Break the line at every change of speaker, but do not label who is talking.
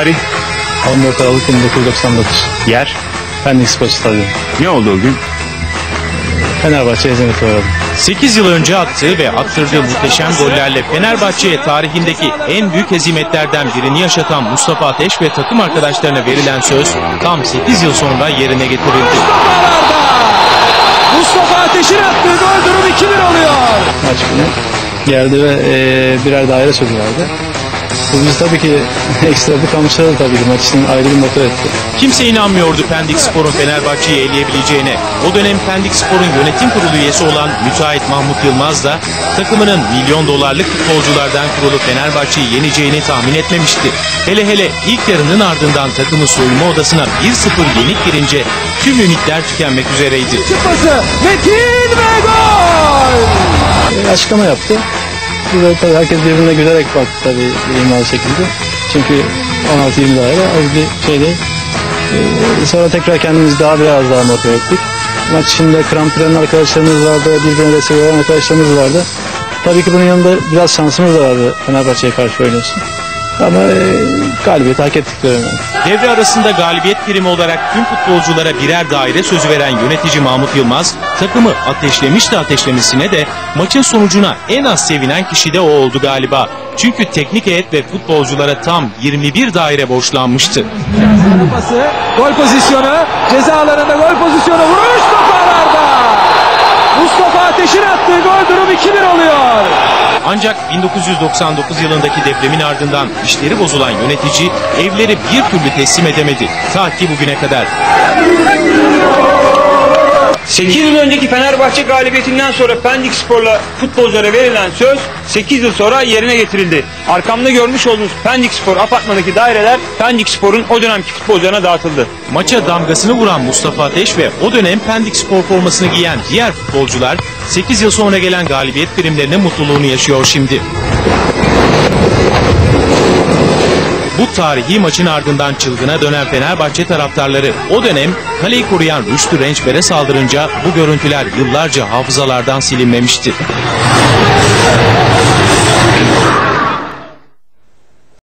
Tarih,
14 Aralık 1999.
yer,
Pendik Spor Stadyumu.
ne oldu o gün?
Fenerbahçe hizmet uğradı.
8 yıl önce attığı ve attırdığı muhteşem gollerle Fenerbahçe'ye tarihindeki en büyük hezimetlerden birini yaşatan Mustafa Ateş ve takım arkadaşlarına verilen söz tam 8 yıl sonra yerine getirildi.
Mustafa Ateş'in attığı gol durum 2-1 oluyor.
Maç günü geldi ve e, birer daire sözü verdi. Bu bizi tabii ki ekstra bir kamçıladı tabii ki maç için ayrı bir motor etti.
Kimse inanmıyordu Pendik Spor'un Fenerbahçe'yi eleyebileceğine. O dönem Pendik Spor'un yönetim kurulu üyesi olan müteahhit Mahmut Yılmaz da takımının milyon dolarlık futbolculardan kurulu Fenerbahçe'yi yeneceğini tahmin etmemişti. Hele hele ilk yarının ardından takımı soyunma odasına 1-0 yenik girince tüm ümitler tükenmek üzereydi.
Çıkması Metin ve gol.
Açıklama yaptı. De tabii herkes birbirine gülerek baktı tabii imalı şekilde. Çünkü 16-20 daire az bir şey değil. E, sonra tekrar kendimizi daha biraz daha motive ettik. Maç içinde krampiren arkadaşlarımız vardı, birbirine destek veren arkadaşlarımız vardı. Tabii ki bunun yanında biraz şansımız da vardı Fenerbahçe'ye karşı oynuyorsun. Ama e, galibiyeti hak ettik diyorum yani.
Devre arasında galibiyet primi olarak tüm futbolculara birer daire sözü veren yönetici Mahmut Yılmaz, takımı ateşlemiş de ateşlemesine de maçın sonucuna en az sevinen kişi de o oldu galiba. Çünkü teknik heyet ve futbolculara tam 21 daire borçlanmıştı.
Pası, gol pozisyonu, ceza alanında gol pozisyonu, vuruş toparlarda. Mustafa Ateş'in attığı gol durum 2-1 oluyor.
Ancak 1999 yılındaki depremin ardından işleri bozulan yönetici evleri bir türlü teslim edemedi. Ta ki bugüne kadar.
8 yıl önceki Fenerbahçe galibiyetinden sonra Pendik Spor'la futbolculara verilen söz 8 yıl sonra yerine getirildi. Arkamda görmüş olduğunuz Pendik Spor apartmanındaki daireler Pendik Spor'un o dönemki futbolcularına dağıtıldı.
Maça damgasını vuran Mustafa Ateş ve o dönem Pendik Spor formasını giyen diğer futbolcular 8 yıl sonra gelen galibiyet primlerinin mutluluğunu yaşıyor şimdi. Bu tarihi maçın ardından çılgına dönen Fenerbahçe taraftarları o dönem kaleyi koruyan Rüştü Rençber'e saldırınca bu görüntüler yıllarca hafızalardan silinmemişti.